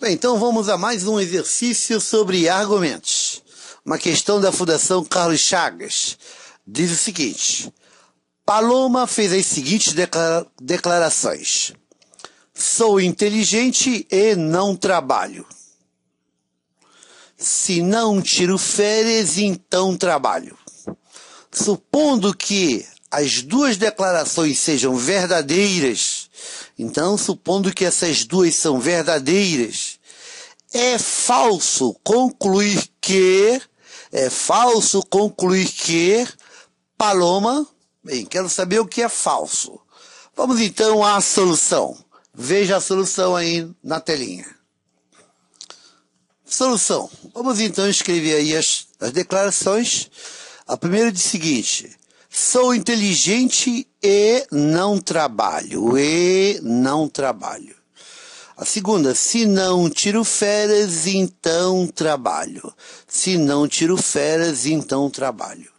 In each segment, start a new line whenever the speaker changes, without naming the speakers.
Bem, então vamos a mais um exercício sobre argumentos. Uma questão da Fundação Carlos Chagas. Diz o seguinte: Paloma fez as seguintes declara declarações: Sou inteligente e não trabalho. Se não tiro férias, então trabalho. Supondo que as duas declarações sejam verdadeiras, então, supondo que essas duas são verdadeiras, é falso concluir que, é falso concluir que Paloma, bem, quero saber o que é falso. Vamos então à solução. Veja a solução aí na telinha. Solução. Vamos então escrever aí as, as declarações. A primeira diz o seguinte: Sou inteligente e não trabalho. E não trabalho. A segunda, se não tiro férias, então trabalho. Se não tiro férias, então trabalho.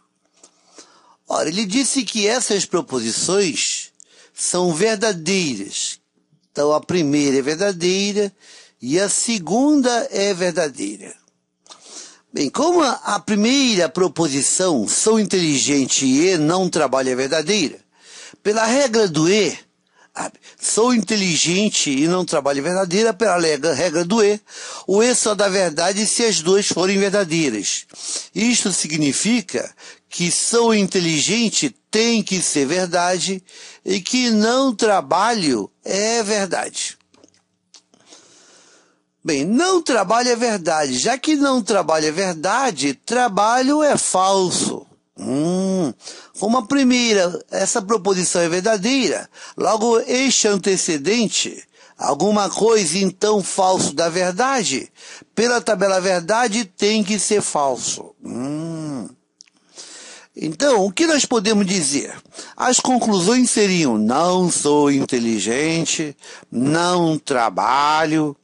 Ora, ele disse que essas proposições são verdadeiras. Então, a primeira é verdadeira e a segunda é verdadeira. Bem, como a primeira proposição, sou inteligente e não trabalho é verdadeira, pela regra do E, sou inteligente e não trabalho verdadeira, pela regra do E, o E só dá verdade se as duas forem verdadeiras. Isto significa que sou inteligente tem que ser verdade e que não trabalho é verdade. Bem, não trabalho é verdade. Já que não trabalho é verdade, trabalho é falso. Hum, como a primeira, essa proposição é verdadeira, logo este antecedente, alguma coisa então falso da verdade, pela tabela verdade tem que ser falso. Hum. Então, o que nós podemos dizer? As conclusões seriam: não sou inteligente, não trabalho,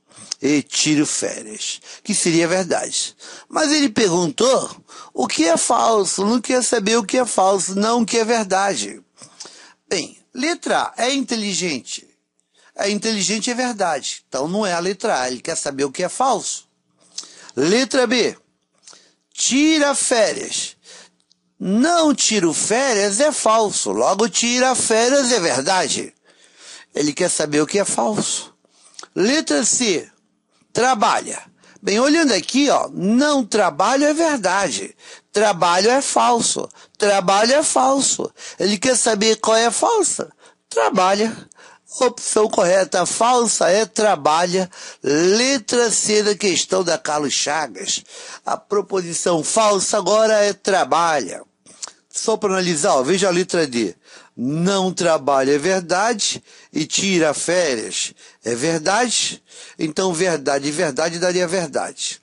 e tiro férias, que seria verdade. Mas ele perguntou o que é falso, não quer saber o que é falso, não o que é verdade. Bem, letra A é inteligente. É inteligente é verdade. Então não é a letra A, ele quer saber o que é falso. Letra B. Tira férias. Não tiro férias é falso. Logo, tira férias é verdade. Ele quer saber o que é falso. Letra C trabalha. Bem, olhando aqui, ó, não trabalho é verdade. Trabalho é falso. Trabalho é falso. Ele quer saber qual é a falsa? Trabalha. Opção correta, falsa é trabalha. Letra C da questão da Carlos Chagas. A proposição falsa agora é trabalha. Só para analisar, ó, veja a letra D. Não trabalha é verdade e tira férias é verdade. Então, verdade e verdade daria verdade.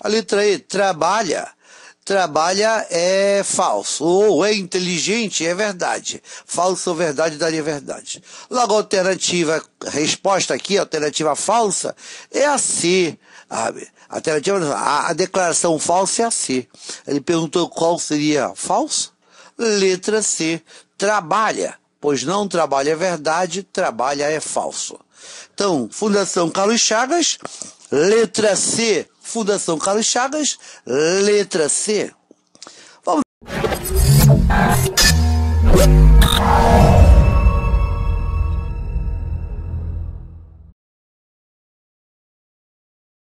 A letra E, trabalha. Trabalha é falso. Ou é inteligente, é verdade. Falso ou verdade daria verdade. Logo, a alternativa, resposta aqui, a alternativa falsa, é a C. A, alternativa, a, a declaração falsa é a C. Ele perguntou qual seria falso? Letra C, trabalha, pois não trabalha é verdade, trabalha é falso. Então, Fundação Carlos Chagas, letra C, Fundação Carlos Chagas, letra C. Vamos.